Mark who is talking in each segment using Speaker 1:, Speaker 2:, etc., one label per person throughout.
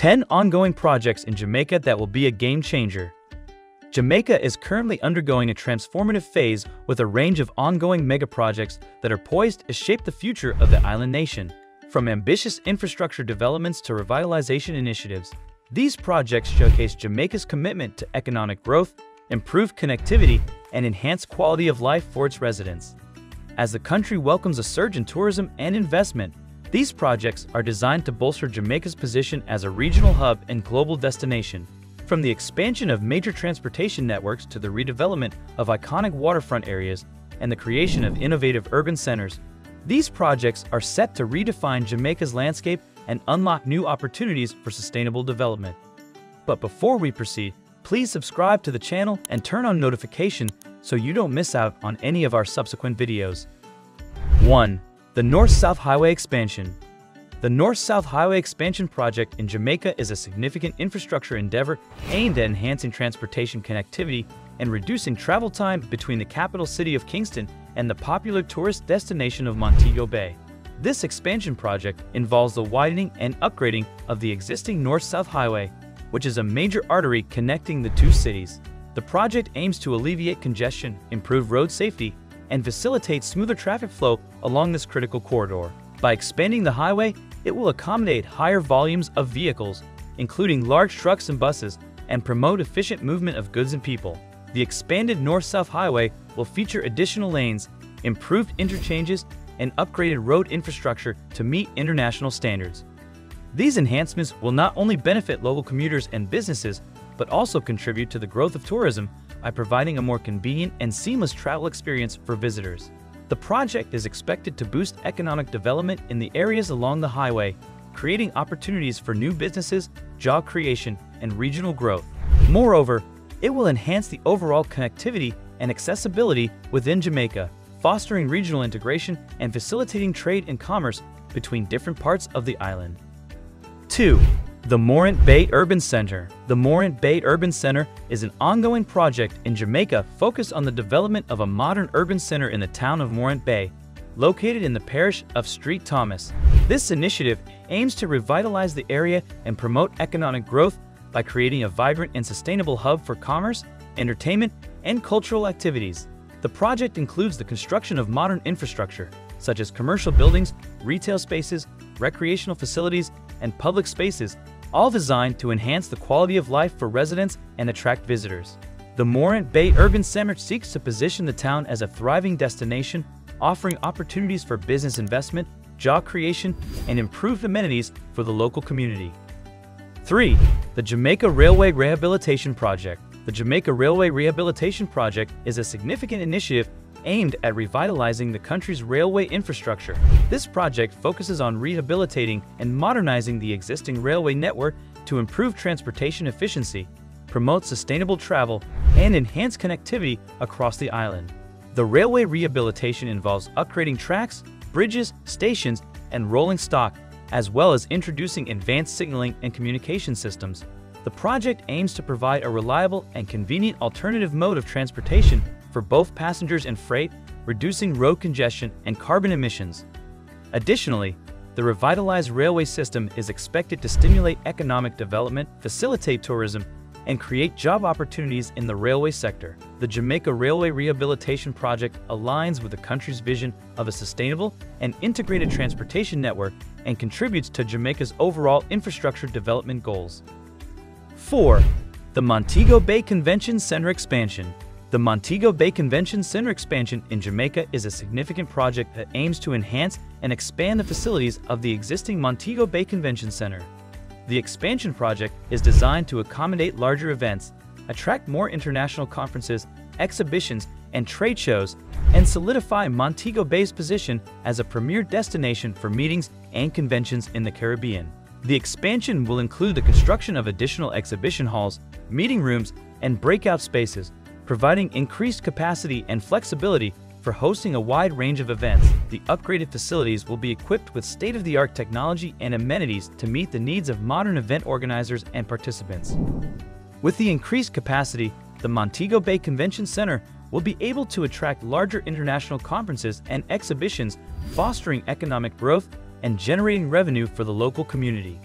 Speaker 1: 10 ongoing projects in Jamaica that will be a game changer. Jamaica is currently undergoing a transformative phase with a range of ongoing mega projects that are poised to shape the future of the island nation. From ambitious infrastructure developments to revitalization initiatives, these projects showcase Jamaica's commitment to economic growth, improved connectivity, and enhanced quality of life for its residents. As the country welcomes a surge in tourism and investment, these projects are designed to bolster Jamaica's position as a regional hub and global destination. From the expansion of major transportation networks to the redevelopment of iconic waterfront areas and the creation of innovative urban centers, these projects are set to redefine Jamaica's landscape and unlock new opportunities for sustainable development. But before we proceed, please subscribe to the channel and turn on notification so you don't miss out on any of our subsequent videos. 1. The North-South Highway Expansion The North-South Highway Expansion project in Jamaica is a significant infrastructure endeavor aimed at enhancing transportation connectivity and reducing travel time between the capital city of Kingston and the popular tourist destination of Montego Bay. This expansion project involves the widening and upgrading of the existing North-South Highway, which is a major artery connecting the two cities. The project aims to alleviate congestion, improve road safety, and facilitate smoother traffic flow along this critical corridor. By expanding the highway, it will accommodate higher volumes of vehicles, including large trucks and buses, and promote efficient movement of goods and people. The expanded North-South Highway will feature additional lanes, improved interchanges, and upgraded road infrastructure to meet international standards. These enhancements will not only benefit local commuters and businesses, but also contribute to the growth of tourism by providing a more convenient and seamless travel experience for visitors. The project is expected to boost economic development in the areas along the highway, creating opportunities for new businesses, job creation, and regional growth. Moreover, it will enhance the overall connectivity and accessibility within Jamaica, fostering regional integration and facilitating trade and commerce between different parts of the island. 2. The Morant Bay Urban Center The Morant Bay Urban Center is an ongoing project in Jamaica focused on the development of a modern urban center in the town of Morant Bay, located in the parish of Street Thomas. This initiative aims to revitalize the area and promote economic growth by creating a vibrant and sustainable hub for commerce, entertainment, and cultural activities. The project includes the construction of modern infrastructure, such as commercial buildings, retail spaces, recreational facilities, and public spaces, all designed to enhance the quality of life for residents and attract visitors. The Morant Bay Urban Center seeks to position the town as a thriving destination, offering opportunities for business investment, job creation, and improved amenities for the local community. 3. The Jamaica Railway Rehabilitation Project the Jamaica Railway Rehabilitation Project is a significant initiative aimed at revitalizing the country's railway infrastructure. This project focuses on rehabilitating and modernizing the existing railway network to improve transportation efficiency, promote sustainable travel, and enhance connectivity across the island. The railway rehabilitation involves upgrading tracks, bridges, stations, and rolling stock, as well as introducing advanced signaling and communication systems. The project aims to provide a reliable and convenient alternative mode of transportation for both passengers and freight, reducing road congestion and carbon emissions. Additionally, the revitalized railway system is expected to stimulate economic development, facilitate tourism, and create job opportunities in the railway sector. The Jamaica Railway Rehabilitation Project aligns with the country's vision of a sustainable and integrated transportation network and contributes to Jamaica's overall infrastructure development goals. 4. The Montego Bay Convention Center Expansion The Montego Bay Convention Center expansion in Jamaica is a significant project that aims to enhance and expand the facilities of the existing Montego Bay Convention Center. The expansion project is designed to accommodate larger events, attract more international conferences, exhibitions, and trade shows, and solidify Montego Bay's position as a premier destination for meetings and conventions in the Caribbean. The expansion will include the construction of additional exhibition halls, meeting rooms, and breakout spaces, providing increased capacity and flexibility for hosting a wide range of events. The upgraded facilities will be equipped with state-of-the-art technology and amenities to meet the needs of modern event organizers and participants. With the increased capacity, the Montego Bay Convention Center will be able to attract larger international conferences and exhibitions, fostering economic growth and generating revenue for the local community.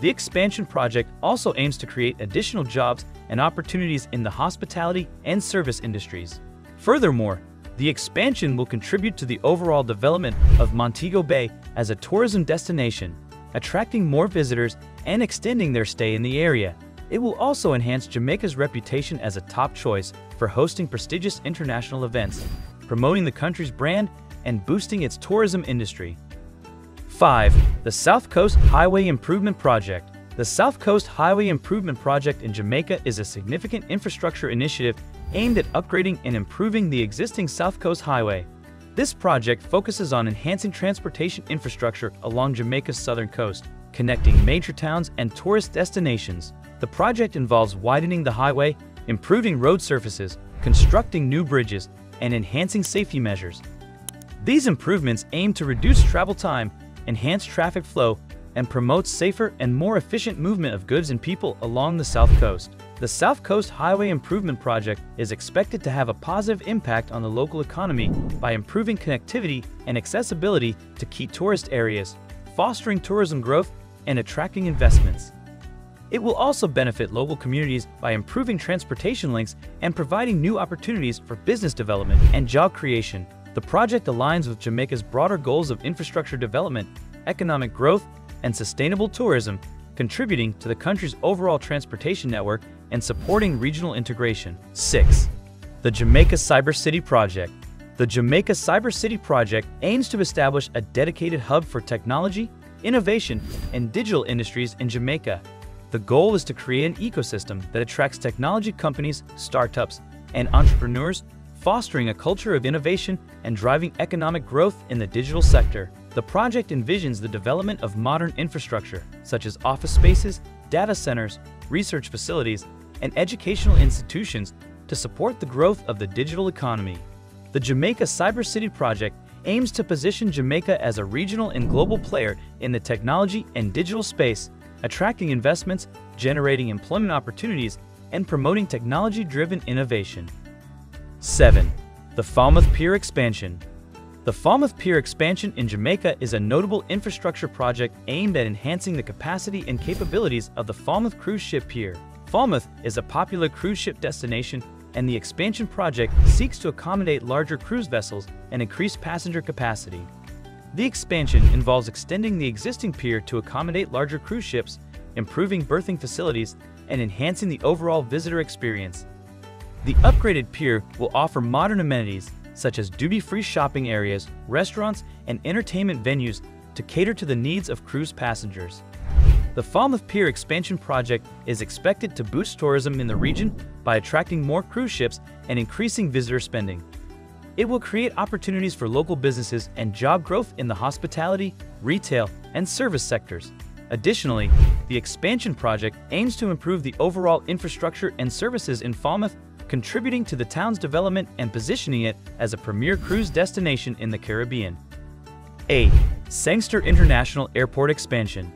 Speaker 1: The expansion project also aims to create additional jobs and opportunities in the hospitality and service industries. Furthermore, the expansion will contribute to the overall development of Montego Bay as a tourism destination, attracting more visitors and extending their stay in the area. It will also enhance Jamaica's reputation as a top choice for hosting prestigious international events, promoting the country's brand and boosting its tourism industry. 5. The South Coast Highway Improvement Project The South Coast Highway Improvement Project in Jamaica is a significant infrastructure initiative aimed at upgrading and improving the existing South Coast Highway. This project focuses on enhancing transportation infrastructure along Jamaica's southern coast, connecting major towns and tourist destinations. The project involves widening the highway, improving road surfaces, constructing new bridges, and enhancing safety measures. These improvements aim to reduce travel time, enhance traffic flow, and promote safer and more efficient movement of goods and people along the South Coast. The South Coast Highway Improvement Project is expected to have a positive impact on the local economy by improving connectivity and accessibility to key tourist areas, fostering tourism growth, and attracting investments. It will also benefit local communities by improving transportation links and providing new opportunities for business development and job creation. The project aligns with Jamaica's broader goals of infrastructure development, economic growth, and sustainable tourism, contributing to the country's overall transportation network and supporting regional integration. 6. The Jamaica Cyber City Project The Jamaica Cyber City Project aims to establish a dedicated hub for technology, innovation, and digital industries in Jamaica. The goal is to create an ecosystem that attracts technology companies, startups, and entrepreneurs, fostering a culture of innovation and driving economic growth in the digital sector. The project envisions the development of modern infrastructure, such as office spaces, data centers, research facilities, and educational institutions to support the growth of the digital economy. The Jamaica Cyber City Project aims to position Jamaica as a regional and global player in the technology and digital space, attracting investments, generating employment opportunities, and promoting technology-driven innovation. 7. The Falmouth Pier Expansion The Falmouth Pier expansion in Jamaica is a notable infrastructure project aimed at enhancing the capacity and capabilities of the Falmouth Cruise Ship Pier. Falmouth is a popular cruise ship destination and the expansion project seeks to accommodate larger cruise vessels and increase passenger capacity. The expansion involves extending the existing pier to accommodate larger cruise ships, improving berthing facilities, and enhancing the overall visitor experience. The upgraded pier will offer modern amenities such as duty-free shopping areas, restaurants, and entertainment venues to cater to the needs of cruise passengers. The Falmouth Pier expansion project is expected to boost tourism in the region by attracting more cruise ships and increasing visitor spending. It will create opportunities for local businesses and job growth in the hospitality, retail, and service sectors. Additionally, the expansion project aims to improve the overall infrastructure and services in Falmouth, contributing to the town's development and positioning it as a premier cruise destination in the Caribbean. 8. Sangster International Airport Expansion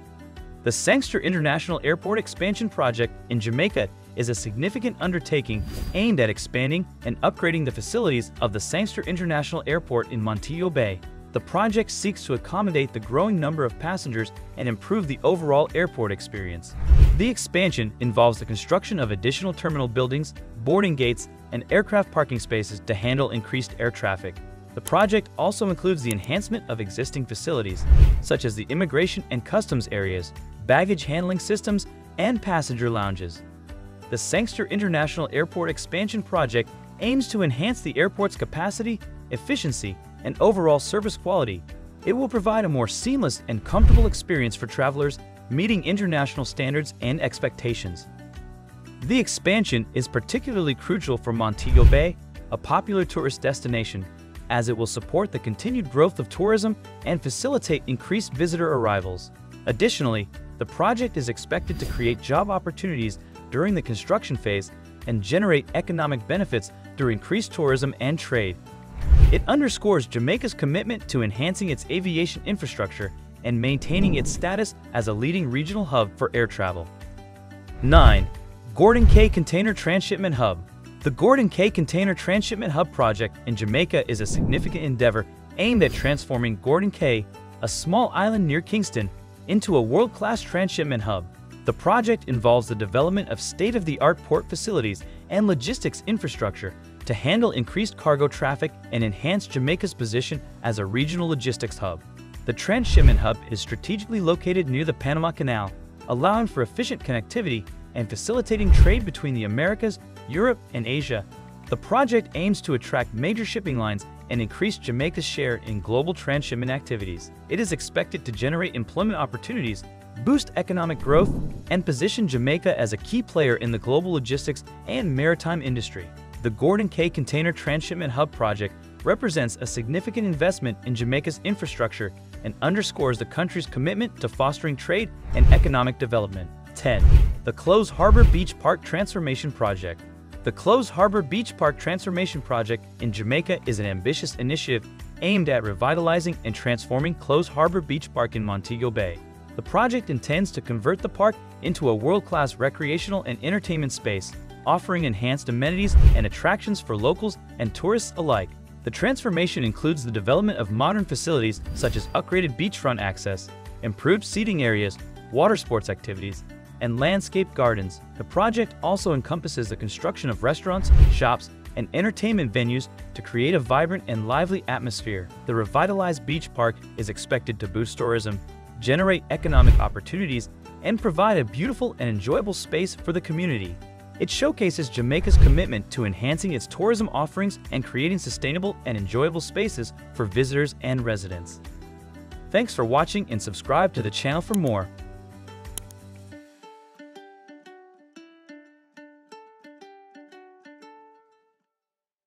Speaker 1: the Sangster International Airport expansion project in Jamaica is a significant undertaking aimed at expanding and upgrading the facilities of the Sangster International Airport in Montego Bay. The project seeks to accommodate the growing number of passengers and improve the overall airport experience. The expansion involves the construction of additional terminal buildings, boarding gates, and aircraft parking spaces to handle increased air traffic. The project also includes the enhancement of existing facilities, such as the immigration and customs areas, baggage handling systems, and passenger lounges. The Sangster International Airport Expansion Project aims to enhance the airport's capacity, efficiency, and overall service quality. It will provide a more seamless and comfortable experience for travelers meeting international standards and expectations. The expansion is particularly crucial for Montego Bay, a popular tourist destination, as it will support the continued growth of tourism and facilitate increased visitor arrivals. Additionally, the project is expected to create job opportunities during the construction phase and generate economic benefits through increased tourism and trade. It underscores Jamaica's commitment to enhancing its aviation infrastructure and maintaining its status as a leading regional hub for air travel. 9. Gordon Cay Container Transshipment Hub The Gordon Cay Container Transshipment Hub project in Jamaica is a significant endeavor aimed at transforming Gordon Cay, a small island near Kingston, into a world-class transshipment hub. The project involves the development of state-of-the-art port facilities and logistics infrastructure to handle increased cargo traffic and enhance Jamaica's position as a regional logistics hub. The transshipment hub is strategically located near the Panama Canal, allowing for efficient connectivity and facilitating trade between the Americas, Europe, and Asia. The project aims to attract major shipping lines and increase Jamaica's share in global transshipment activities. It is expected to generate employment opportunities, boost economic growth, and position Jamaica as a key player in the global logistics and maritime industry. The Gordon Cay Container Transshipment Hub project represents a significant investment in Jamaica's infrastructure and underscores the country's commitment to fostering trade and economic development. 10. The Closed Harbor Beach Park Transformation Project The Closed Harbor Beach Park Transformation Project in Jamaica is an ambitious initiative aimed at revitalizing and transforming Closed Harbor Beach Park in Montego Bay. The project intends to convert the park into a world-class recreational and entertainment space, offering enhanced amenities and attractions for locals and tourists alike. The transformation includes the development of modern facilities such as upgraded beachfront access, improved seating areas, water sports activities, and landscape gardens. The project also encompasses the construction of restaurants, shops, and entertainment venues to create a vibrant and lively atmosphere. The revitalized beach park is expected to boost tourism, generate economic opportunities, and provide a beautiful and enjoyable space for the community. It showcases Jamaica's commitment to enhancing its tourism offerings and creating sustainable and enjoyable spaces for visitors and residents. Thanks for watching and subscribe to the channel for more.